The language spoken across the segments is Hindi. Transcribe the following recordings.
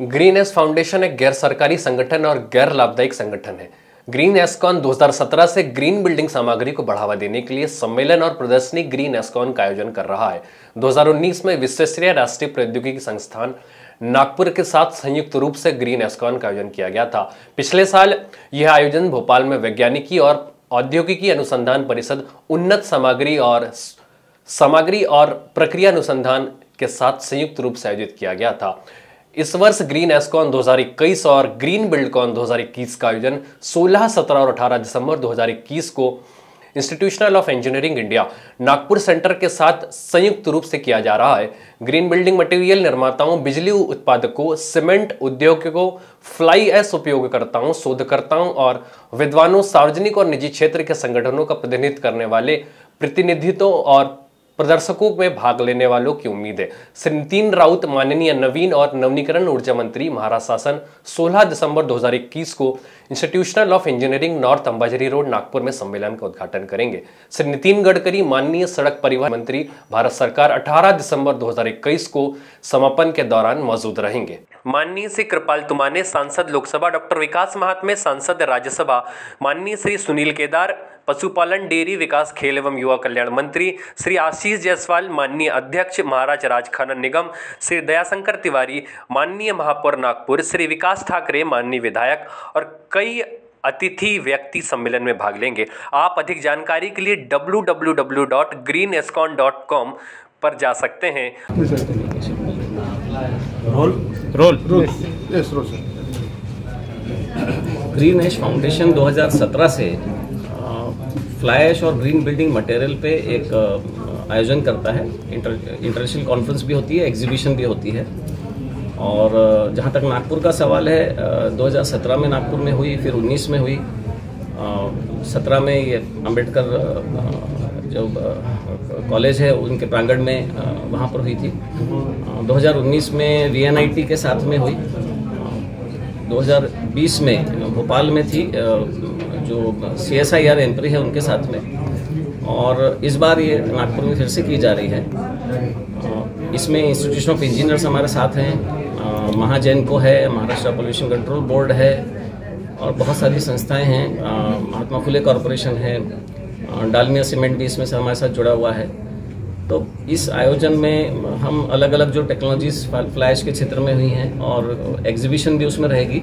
ग्रीन एस फाउंडेशन एक गैर सरकारी संगठन और गैर लाभदायक संगठन है। ग्रीन एस्कॉन 2017 से ग्रीन बिल्डिंग सामग्री को बढ़ावा देने के लिए सम्मेलन और प्रदर्शनी ग्रीन एस्कॉन का आयोजन कर रहा है। 2019 में विश्वस्तरीय राष्ट्रीय प्रौद्योगिकी संस्थान नागपुर के साथ संयुक्त रूप से ग्रीन एस्कॉन का आयोजन किया गया था। पिछले साल यह आयोजन भोपाल में वैज्ञानिकी और औद्योगिकी अनुसंधान परिषद उन्नत सामग्री और सामग्री और प्रक्रिया अनुसंधान के साथ संयुक्त रूप से आयोजित किया गया था। इस वर्ष ग्रीन एस्कॉन 2021 और ग्रीन बिल्डकॉन 2021 का आयोजन 16, 17 और 18 दिसंबर 2021 को institutional of engineering India Nagpur centre के साथ संयुक्त रूप से किया जा रहा है। ग्रीन बिल्डिंग मटेरियल निर्माताओं बिजली उत्पादकों सीमेंट उद्योगों फ्लाई एस उपयोगकर्ताओं शोधकर्ताओं और विद्वानों सार्वजनिक और निजी क्षेत्र के संगठनों का प्रतिनिधित्व करने वाले प्रतिनिधित्व और प्रदर्शकों में भाग लेने वालों की उम्मीद है। श्री नितिन राउत माननीय नवीन और नवनीकरण ऊर्जा मंत्री महाराष्ट्र शासन 16 दिसंबर 2021 को institutional of engineering north Ambazari road, Nagpur में सम्मेलन का उद्घाटन करेंगे। श्री नितिन गडकरी माननीय सड़क परिवहन मंत्री भारत सरकार 18 दिसंबर 2021 को समापन के दौरान मौजूद रहेंगे। माननीय श्री कृपाल तुमाने, सांसद लोकसभा डॉक्टर विकास महात्मे, सांसद राज्यसभा माननीय श्री सुनील केदार पशुपालन डेयरी विकास खेल एवं युवा कल्याण मंत्री श्री आशीष जायसवाल माननीय अध्यक्ष महाराज राज खनन निगम श्री दयाशंकर तिवारी माननीय महापौर नागपुर श्री विकास ठाकरे माननीय विधायक और कई अतिथि व्यक्ति सम्मेलन में भाग लेंगे। आप अधिक जानकारी के लिए www.greenescon.com पर जा सकते हैं। Role? Role. Yes role sir green ash foundation 2017 से फ्लाई एश और ग्रीन बिल्डिंग मटेरियल पे एक आयोजन करता है। इंटर इंटरनेशनल कॉन्फ्रेंस भी होती है एग्जीबिशन भी होती है। और जहाँ तक नागपुर का सवाल है अ, 2017 में नागपुर में हुई फिर 19 में हुई। सत्रह में ये अंबेडकर जो कॉलेज है उनके प्रांगण में वहाँ पर हुई थी। अ, 2019 में वी के साथ में हुई। 2020 में भोपाल में थी जो सी एस आई आर एम्प्री है उनके साथ में। और इस बार ये नागपुर में फिर से की जा रही है। इसमें इंस्टीट्यूशन ऑफ़ इंजीनियर्स हमारे साथ हैं। महाजैन को है, महाराष्ट्र पोल्यूशन कंट्रोल बोर्ड है, और बहुत सारी संस्थाएँ हैं। महात्मा फुले कॉरपोरेशन है डालमिया सीमेंट भी इसमें से हमारे साथ जुड़ा हुआ है। तो इस आयोजन में हम अलग अलग जो टेक्नोलॉजीज़ फ्लैश के क्षेत्र में हुई हैं, और एग्जीबिशन भी उसमें रहेगी।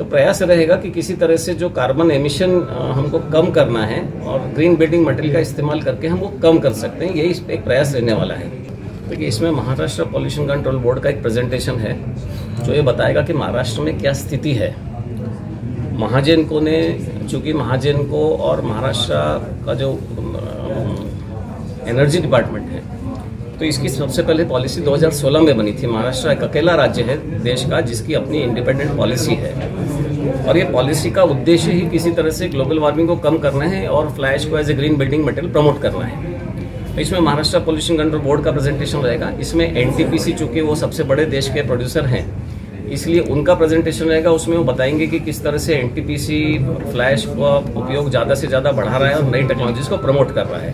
तो प्रयास रहेगा कि किसी तरह से जो कार्बन एमिशन हमको कम करना है और ग्रीन बिल्डिंग मटेरियल का इस्तेमाल करके हम वो कम कर सकते हैं, यही एक प्रयास रहने वाला है। देखिए, इसमें महाराष्ट्र पॉल्यूशन कंट्रोल बोर्ड का एक प्रेजेंटेशन है, जो ये बताएगा कि महाराष्ट्र में क्या स्थिति है। महाजन को ने, चूँकि महाजन को और महाराष्ट्र का जो एनर्जी डिपार्टमेंट है तो इसकी सबसे पहले पॉलिसी 2016 में बनी थी। महाराष्ट्र एक अकेला राज्य है देश का जिसकी अपनी इंडिपेंडेंट पॉलिसी है। और ये पॉलिसी का उद्देश्य ही किसी तरह से ग्लोबल वार्मिंग को कम करना है और फ्लैश को as a green building material promote करना है। तो इसमें महाराष्ट्र पोल्यूशन कंट्रोल बोर्ड का प्रेजेंटेशन रहेगा। इसमें एनटीपीसी चूँकि वो सबसे बड़े देश के प्रोड्यूसर हैं, इसलिए उनका प्रेजेंटेशन रहेगा। उसमें वो बताएँगे कि किस तरह से एनटीपीसी फ्लैश का उपयोग ज़्यादा से ज़्यादा बढ़ा रहा है और नई टेक्नोलॉजीज़ को प्रमोट कर रहा है।